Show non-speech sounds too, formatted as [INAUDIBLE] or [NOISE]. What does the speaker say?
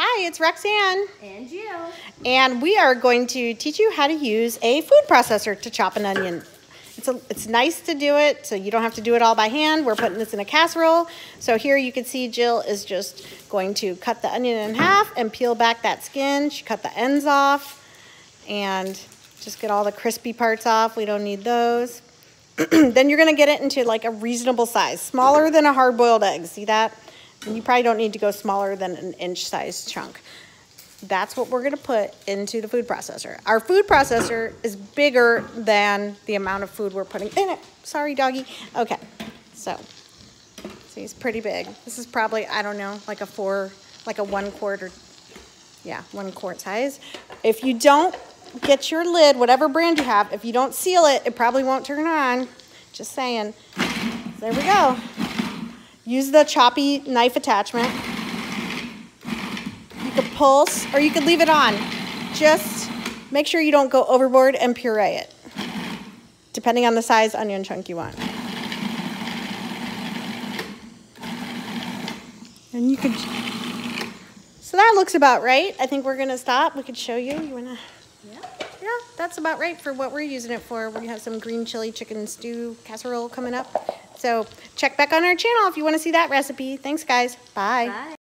Hi, it's Roxanne. And Jill. And we are going to teach you how to use a food processor to chop an onion. It's, a, it's nice to do it so you don't have to do it all by hand. We're putting this in a casserole. So here you can see Jill is just going to cut the onion in half and peel back that skin. She cut the ends off and just get all the crispy parts off. We don't need those. [CLEARS THROAT] then you're gonna get it into like a reasonable size, smaller than a hard-boiled egg. See that? And you probably don't need to go smaller than an inch size chunk. That's what we're gonna put into the food processor. Our food processor is bigger than the amount of food we're putting in it. Sorry, doggy. Okay, so, see, it's pretty big. This is probably, I don't know, like a four, like a one quart or, yeah, one quart size. If you don't get your lid, whatever brand you have, if you don't seal it, it probably won't turn on. Just saying. There we go. Use the choppy knife attachment. You could pulse or you could leave it on. Just make sure you don't go overboard and puree it, depending on the size onion chunk you want. And you could, so that looks about right. I think we're gonna stop. We could show you. You wanna? Yeah. Yeah, that's about right for what we're using it for. We're gonna have some green chili chicken stew casserole coming up. So check back on our channel if you wanna see that recipe. Thanks guys, bye. Bye.